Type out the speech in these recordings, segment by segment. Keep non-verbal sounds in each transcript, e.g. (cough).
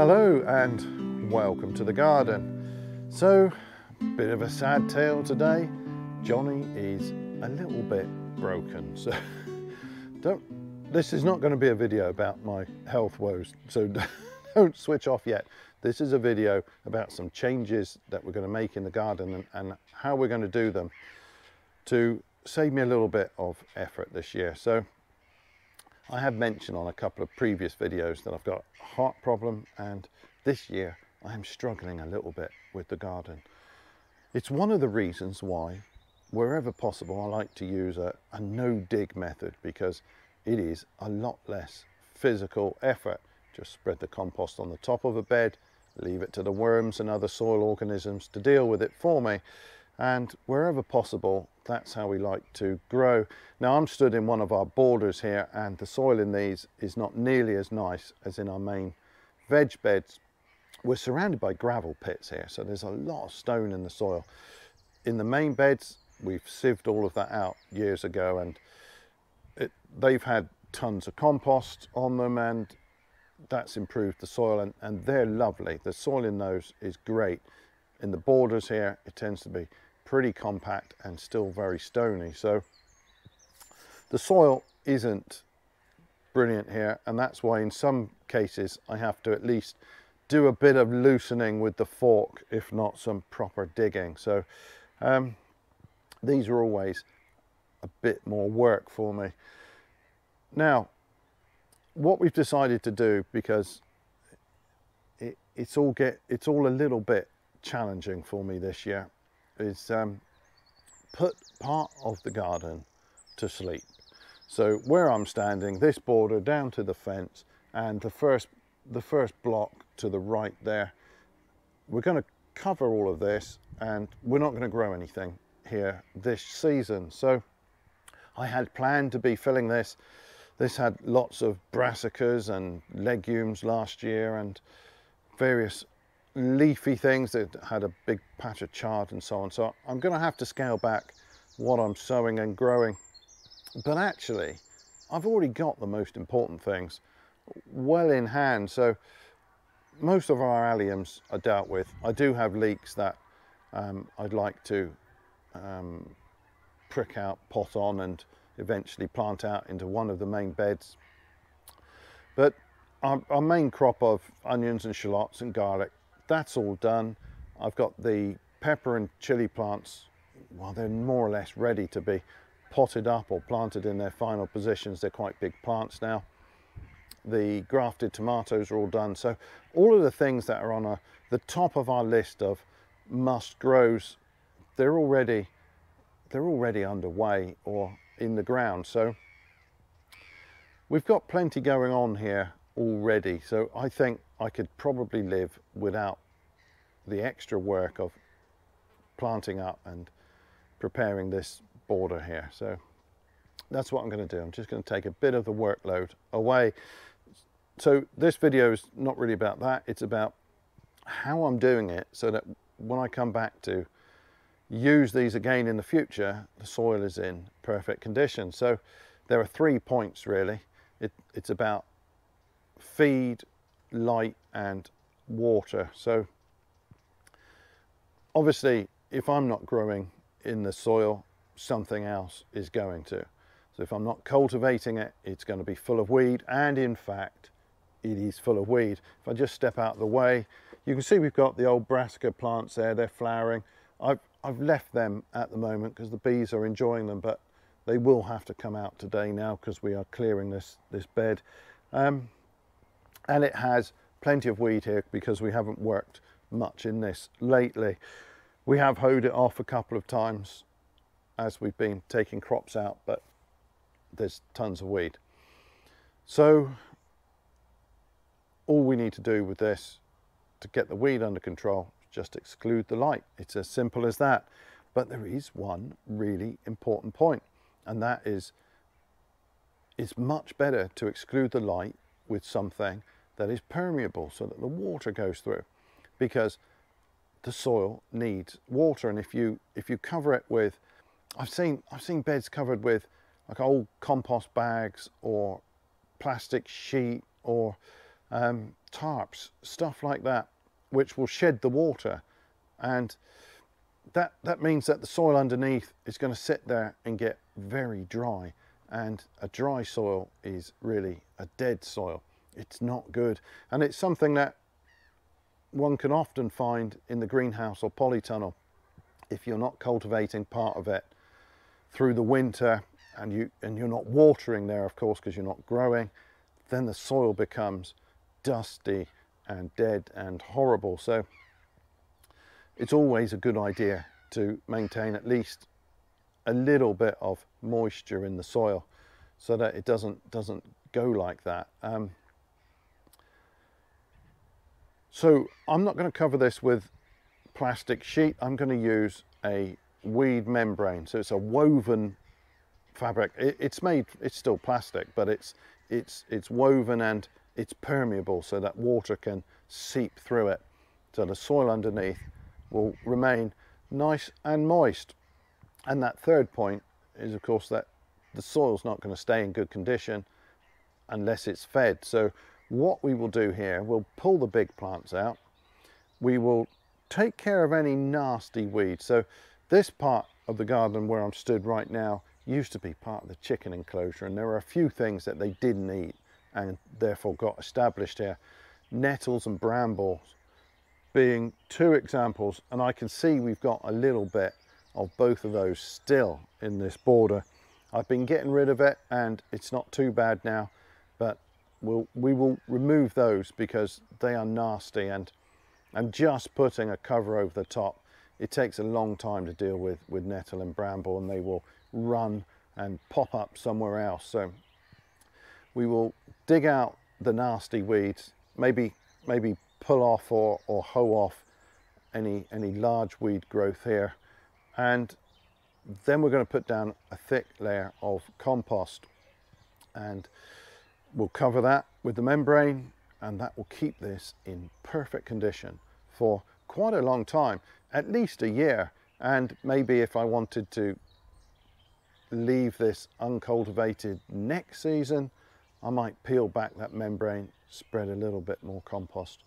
Hello and welcome to the garden. So, bit of a sad tale today. Jonny is a little bit broken. (laughs) So, don't. This is not going to be a video about my health woes. So, (laughs) don't switch off yet. This is a video about some changes that we're going to make in the garden and, and how we're going to do them to save me a little bit of effort this year. So, I have mentioned on a couple of previous videos that I've got a heart problem and this year I am struggling a little bit with the garden. It's one of the reasons why wherever possible I like to use a, a no dig method because it is a lot less physical effort. Just spread the compost on the top of a bed, leave it to the worms and other soil organisms to deal with it for me and wherever possible that's how we like to grow. Now I'm stood in one of our borders here and the soil in these is not nearly as nice as in our main veg beds. We're surrounded by gravel pits here so there's a lot of stone in the soil. In the main beds we've sieved all of that out years ago and it, they've had tons of compost on them and that's improved the soil and, and they're lovely. The soil in those is great. In the borders here it tends to be pretty compact and still very stony. So the soil isn't brilliant here and that's why in some cases I have to at least do a bit of loosening with the fork if not some proper digging. So um, these are always a bit more work for me. Now what we've decided to do because it, it's all get it's all a little bit challenging for me this year is um, put part of the garden to sleep. So where I'm standing, this border down to the fence and the first, the first block to the right there, we're going to cover all of this and we're not going to grow anything here this season. So I had planned to be filling this. This had lots of brassicas and legumes last year and various leafy things that had a big patch of chard and so on. So I'm going to have to scale back what I'm sowing and growing. But actually, I've already got the most important things well in hand. So most of our alliums are dealt with. I do have leeks that um, I'd like to um, prick out, pot on and eventually plant out into one of the main beds. But our, our main crop of onions and shallots and garlic that's all done. I've got the pepper and chili plants, well, they're more or less ready to be potted up or planted in their final positions. They're quite big plants now. The grafted tomatoes are all done. So all of the things that are on a, the top of our list of must grows, they're already, they're already underway or in the ground. So we've got plenty going on here already. So I think I could probably live without the extra work of planting up and preparing this border here. So that's what I'm going to do. I'm just going to take a bit of the workload away. So this video is not really about that. It's about how I'm doing it so that when I come back to use these again in the future, the soil is in perfect condition. So there are three points really. It, it's about feed, light and water. So obviously if I'm not growing in the soil, something else is going to. So if I'm not cultivating it, it's going to be full of weed. And in fact, it is full of weed. If I just step out of the way, you can see we've got the old brassica plants there, they're flowering. I've, I've left them at the moment because the bees are enjoying them, but they will have to come out today now because we are clearing this, this bed. Um, and it has plenty of weed here because we haven't worked much in this lately. We have hoed it off a couple of times as we've been taking crops out, but there's tons of weed. So all we need to do with this to get the weed under control just exclude the light. It's as simple as that. But there is one really important point, and that is it's much better to exclude the light with something that is permeable so that the water goes through because the soil needs water and if you if you cover it with I've seen I've seen beds covered with like old compost bags or plastic sheet or um, tarps, stuff like that, which will shed the water. And that, that means that the soil underneath is going to sit there and get very dry. And a dry soil is really a dead soil. It's not good. And it's something that one can often find in the greenhouse or polytunnel. If you're not cultivating part of it through the winter and you and you're not watering there of course because you're not growing then the soil becomes dusty and dead and horrible. So it's always a good idea to maintain at least a little bit of moisture in the soil so that it doesn't doesn't go like that. Um, so I'm not going to cover this with plastic sheet. I'm going to use a weed membrane. So it's a woven fabric. It, it's made it's still plastic but it's it's it's woven and it's permeable so that water can seep through it. So the soil underneath will remain nice and moist. And that third point is of course that the soil's not going to stay in good condition unless it's fed. So what we will do here we'll pull the big plants out we will take care of any nasty weeds so this part of the garden where I'm stood right now used to be part of the chicken enclosure and there are a few things that they didn't eat and therefore got established here. Nettles and brambles being two examples and I can see we've got a little bit of both of those still in this border. I've been getting rid of it and it's not too bad now but we'll, we will remove those because they are nasty and and just putting a cover over the top it takes a long time to deal with with nettle and bramble and they will run and pop up somewhere else. So we will dig out the nasty weeds, maybe maybe pull off or, or hoe off any, any large weed growth here. And then we're going to put down a thick layer of compost and we'll cover that with the membrane and that will keep this in perfect condition for quite a long time, at least a year. And maybe if I wanted to leave this uncultivated next season, I might peel back that membrane, spread a little bit more compost.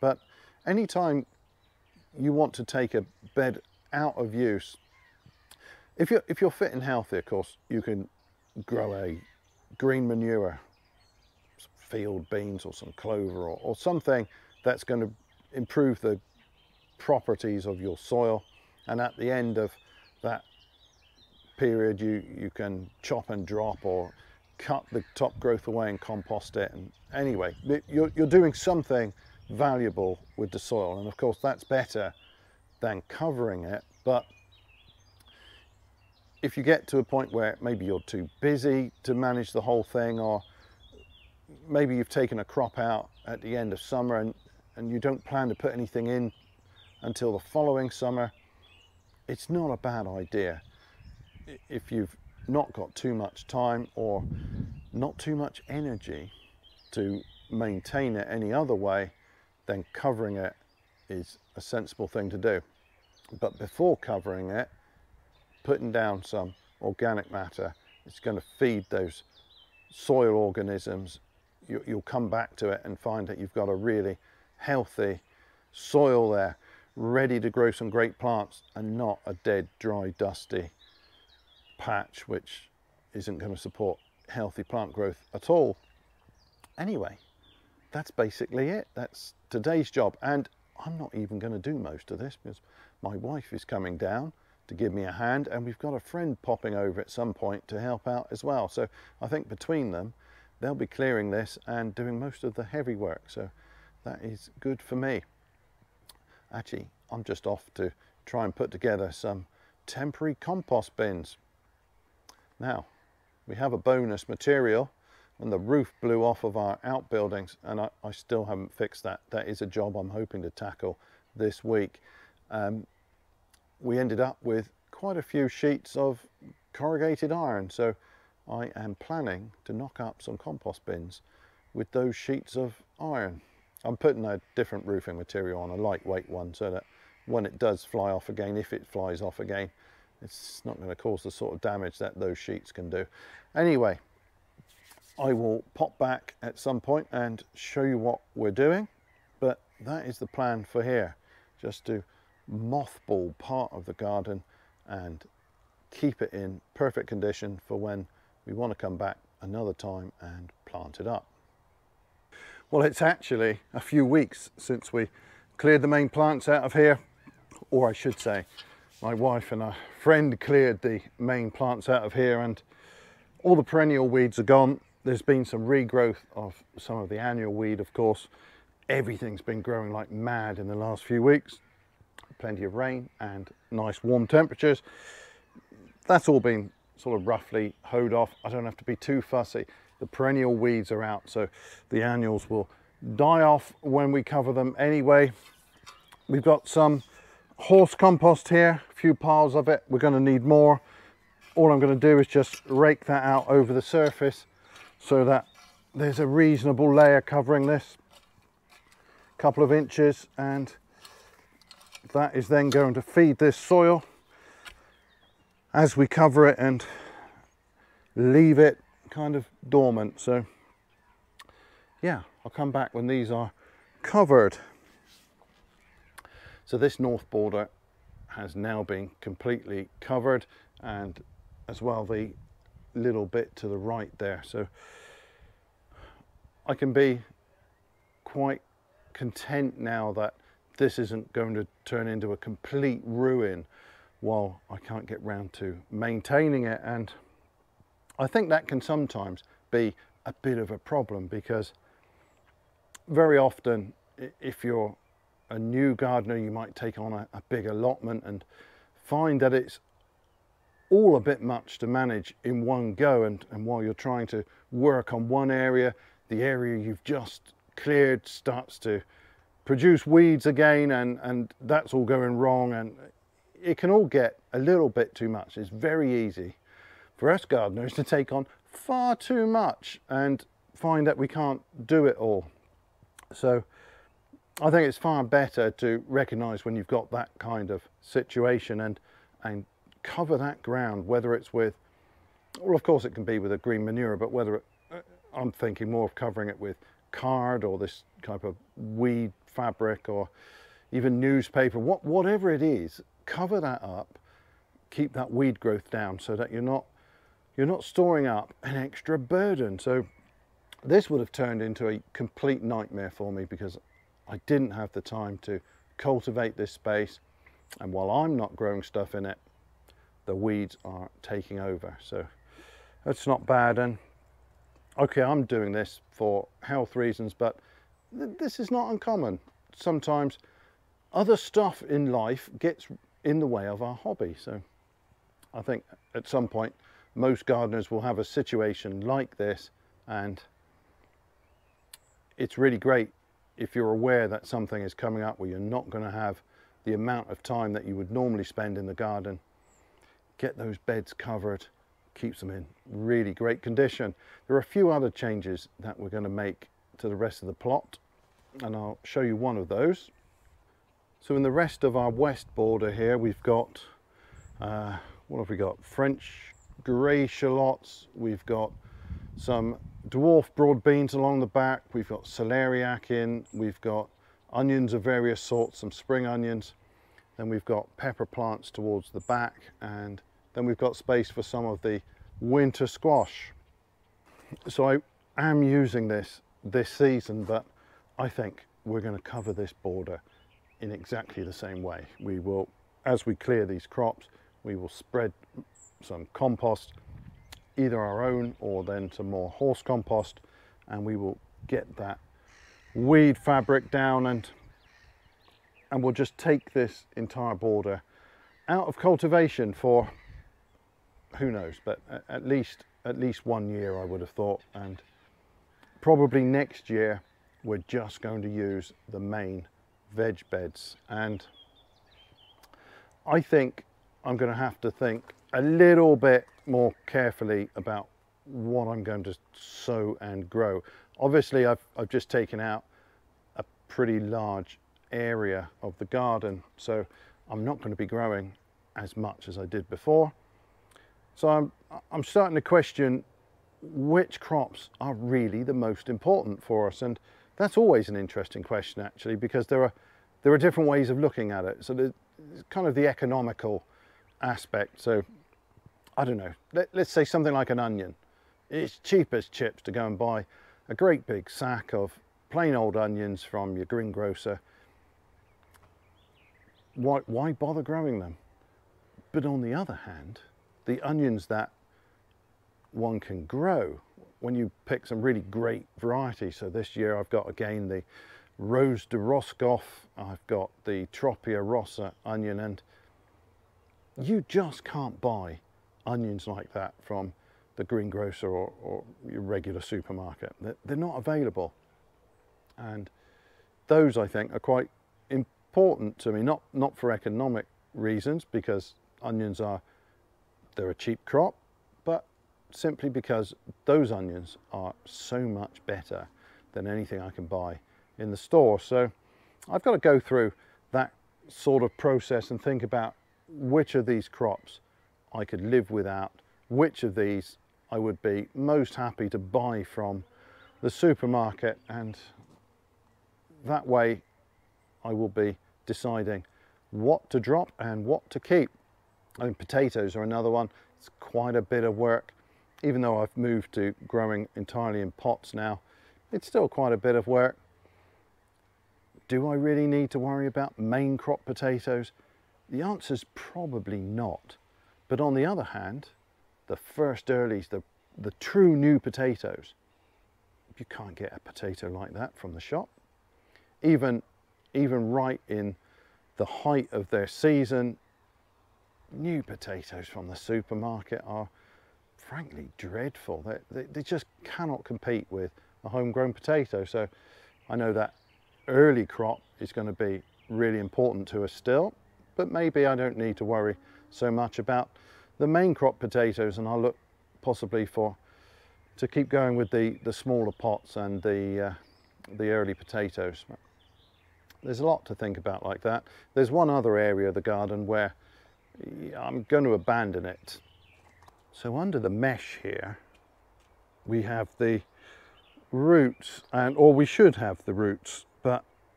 But anytime you want to take a bed out of use, if you're, if you're fit and healthy, of course, you can grow a green manure, field beans or some clover or, or something that's going to improve the properties of your soil. And at the end of that period you, you can chop and drop or cut the top growth away and compost it. And anyway, you're, you're doing something valuable with the soil. And of course that's better than covering it. But if you get to a point where maybe you're too busy to manage the whole thing or maybe you've taken a crop out at the end of summer and, and you don't plan to put anything in until the following summer, it's not a bad idea if you've not got too much time or not too much energy to maintain it any other way, then covering it is a sensible thing to do. But before covering it, putting down some organic matter, it's going to feed those soil organisms. You, will come back to it and find that you've got a really healthy soil there, ready to grow some great plants and not a dead, dry, dusty patch which isn't going to support healthy plant growth at all. Anyway, that's basically it. That's today's job. And I'm not even going to do most of this because my wife is coming down to give me a hand and we've got a friend popping over at some point to help out as well. So I think between them, they'll be clearing this and doing most of the heavy work. So that is good for me. Actually, I'm just off to try and put together some temporary compost bins. Now, we have a bonus material and the roof blew off of our outbuildings and I, I still haven't fixed that. That is a job I'm hoping to tackle this week. Um, we ended up with quite a few sheets of corrugated iron so I am planning to knock up some compost bins with those sheets of iron. I'm putting a different roofing material on, a lightweight one, so that when it does fly off again, if it flies off again, it's not going to cause the sort of damage that those sheets can do. Anyway, I will pop back at some point and show you what we're doing. But that is the plan for here, just to mothball part of the garden and keep it in perfect condition for when we want to come back another time and plant it up. Well, it's actually a few weeks since we cleared the main plants out of here, or I should say, my wife and a friend cleared the main plants out of here and all the perennial weeds are gone. There's been some regrowth of some of the annual weed, of course. Everything's been growing like mad in the last few weeks. Plenty of rain and nice warm temperatures. That's all been sort of roughly hoed off. I don't have to be too fussy. The perennial weeds are out, so the annuals will die off when we cover them anyway. We've got some horse compost here, a few piles of it. We're going to need more. All I'm going to do is just rake that out over the surface so that there's a reasonable layer covering this. Couple of inches and that is then going to feed this soil as we cover it and leave it kind of dormant. So yeah, I'll come back when these are covered. So this north border has now been completely covered and as well the little bit to the right there. So I can be quite content now that this isn't going to turn into a complete ruin while I can't get round to maintaining it. And I think that can sometimes be a bit of a problem because very often if you're a new gardener you might take on a, a big allotment and find that it's all a bit much to manage in one go. And, and while you're trying to work on one area the area you've just cleared starts to produce weeds again and and that's all going wrong. And it can all get a little bit too much. It's very easy for us gardeners to take on far too much and find that we can't do it all. So I think it's far better to recognize when you've got that kind of situation and and cover that ground, whether it's with, well, of course it can be with a green manure, but whether it, uh, I'm thinking more of covering it with card or this type of weed fabric or even newspaper, what, whatever it is, cover that up, keep that weed growth down so that you're not, you're not storing up an extra burden. So this would have turned into a complete nightmare for me because I didn't have the time to cultivate this space. And while I'm not growing stuff in it, the weeds are taking over. So that's not bad. And okay, I'm doing this for health reasons, but th this is not uncommon. Sometimes other stuff in life gets in the way of our hobby. So I think at some point, most gardeners will have a situation like this and it's really great if you're aware that something is coming up where you're not going to have the amount of time that you would normally spend in the garden get those beds covered, keeps them in really great condition. There are a few other changes that we're going to make to the rest of the plot and I'll show you one of those. So in the rest of our west border here we've got, uh, what have we got? French grey shallots, we've got some dwarf broad beans along the back, we've got celeriac in, we've got onions of various sorts, some spring onions, then we've got pepper plants towards the back. And then we've got space for some of the winter squash. So I am using this this season, but I think we're going to cover this border in exactly the same way. We will, as we clear these crops, we will spread some compost, either our own or then some more horse compost, and we will get that weed fabric down and and we'll just take this entire border out of cultivation for who knows but at least at least one year I would have thought and probably next year we're just going to use the main veg beds and I think I'm going to have to think a little bit more carefully about what I'm going to sow and grow. Obviously I've, I've just taken out a pretty large area of the garden so I'm not going to be growing as much as I did before so I'm, I'm starting to question which crops are really the most important for us? And that's always an interesting question actually, because there are, there are different ways of looking at it. So there's kind of the economical aspect. So I don't know, Let, let's say something like an onion. It's cheap as chips to go and buy a great big sack of plain old onions from your greengrocer. Why, why bother growing them? But on the other hand, the onions that one can grow when you pick some really great varieties. So this year I've got again the Rose de Roscoff, I've got the Tropea Rossa onion and you just can't buy onions like that from the greengrocer or, or your regular supermarket. They're, they're not available. And those I think are quite important to me, not, not for economic reasons because onions are, they're a cheap crop, but simply because those onions are so much better than anything I can buy in the store. So I've got to go through that sort of process and think about which of these crops I could live without, which of these I would be most happy to buy from the supermarket and that way I will be deciding what to drop and what to keep. I mean, potatoes are another one. It's quite a bit of work. Even though I've moved to growing entirely in pots now, it's still quite a bit of work. Do I really need to worry about main crop potatoes? The answer is probably not. But on the other hand, the first earlies, the, the true new potatoes, you can't get a potato like that from the shop. Even, even right in the height of their season, new potatoes from the supermarket are frankly dreadful. They, they, they, just cannot compete with a homegrown potato. So I know that early crop is going to be really important to us still, but maybe I don't need to worry so much about the main crop potatoes and I'll look possibly for to keep going with the, the smaller pots and the, uh, the early potatoes. There's a lot to think about like that. There's one other area of the garden where I'm going to abandon it. So under the mesh here, we have the roots, and or we should have the roots,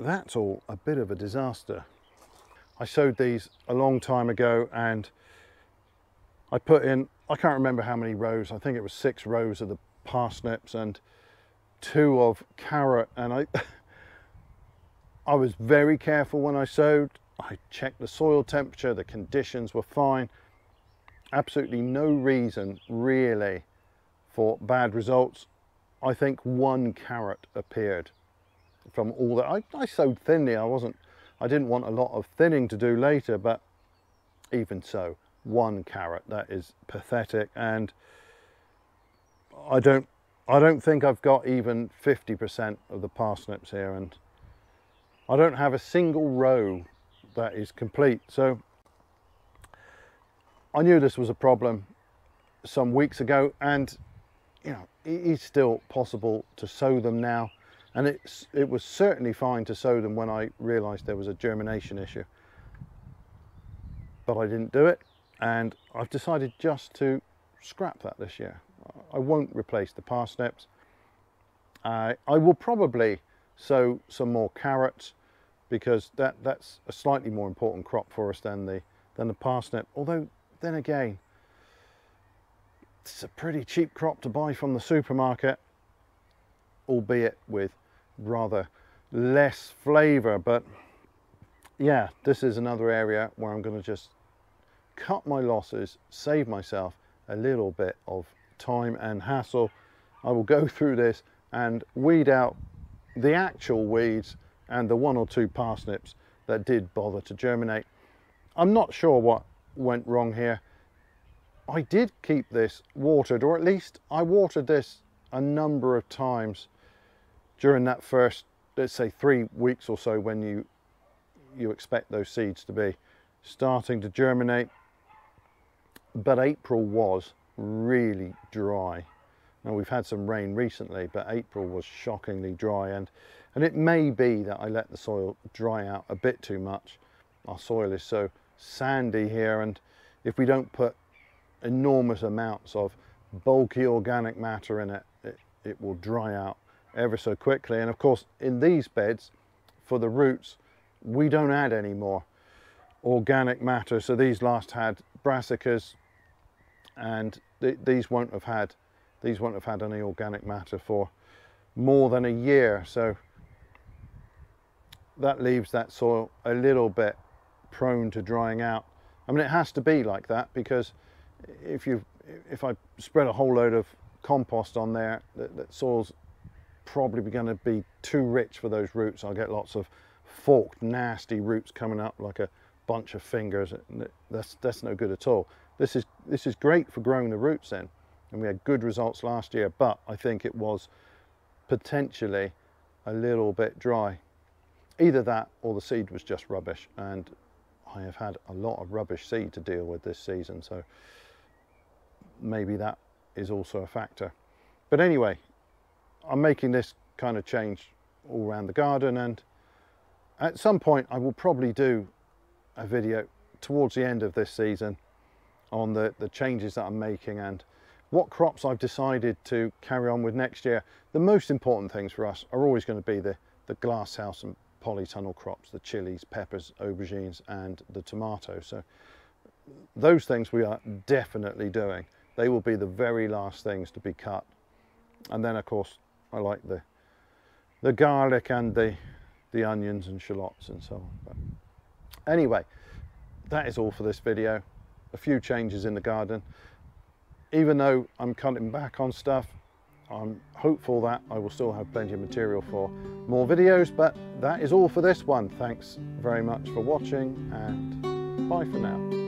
that's all a bit of a disaster. I sowed these a long time ago and I put in, I can't remember how many rows, I think it was six rows of the parsnips and two of carrot and I (laughs) I was very careful when I sowed. I checked the soil temperature, the conditions were fine. Absolutely no reason really for bad results. I think one carrot appeared from all that. I, I sowed thinly, I wasn't, I didn't want a lot of thinning to do later, but even so, one carrot, that is pathetic. And I don't, I don't think I've got even 50% of the parsnips here. And I don't have a single row that is complete. So I knew this was a problem some weeks ago and you know, it is still possible to sow them now. And it's, it was certainly fine to sow them when I realized there was a germination issue. But I didn't do it. And I've decided just to scrap that this year. I won't replace the parsnips. Uh, I will probably sow some more carrots because that, that's a slightly more important crop for us than the, than the parsnip. Although, then again, it's a pretty cheap crop to buy from the supermarket, albeit with rather less flavour. But yeah, this is another area where I'm going to just cut my losses, save myself a little bit of time and hassle. I will go (laughs) through this and weed out the actual weeds and the one or two parsnips that did bother to germinate. I'm not sure what went wrong here. I did keep this watered, or at least I watered this a number of times during that first, let's say three weeks or so when you, you expect those seeds to be starting to germinate. But April was really dry. Now we've had some rain recently, but April was shockingly dry and and it may be that I let the soil dry out a bit too much. Our soil is so sandy here and if we don't put enormous amounts of bulky organic matter in it, it, it will dry out ever so quickly. And of course, in these beds, for the roots, we don't add any more organic matter. So these last had brassicas and th these won't have had these won't have had any organic matter for more than a year. So that leaves that soil a little bit prone to drying out. I mean, it has to be like that because if you if I spread a whole load of compost on there, that, that soil's probably going to be too rich for those roots. I'll get lots of forked, nasty roots coming up like a bunch of fingers. That's that's no good at all. This is this is great for growing the roots in, and we had good results last year. But I think it was potentially a little bit dry. Either that or the seed was just rubbish, and I have had a lot of rubbish seed to deal with this season. So maybe that is also a factor. But anyway, I'm making this kind of change all around the garden and at some point I will probably do a video towards the end of this season on the, the changes that I'm making and what crops I've decided to carry on with next year. The most important things for us are always going to be the, the glasshouse and polytunnel crops, the chilies, peppers, aubergines and the tomatoes. So those things we are definitely doing. They will be the very last things to be cut. And then of course I like the the garlic and the the onions and shallots and so on. But anyway, that is all for this video. A few changes in the garden. Even though I'm cutting back on stuff, I'm hopeful that I will still have plenty of material for more videos, but that is all for this one. Thanks very much for watching and bye for now.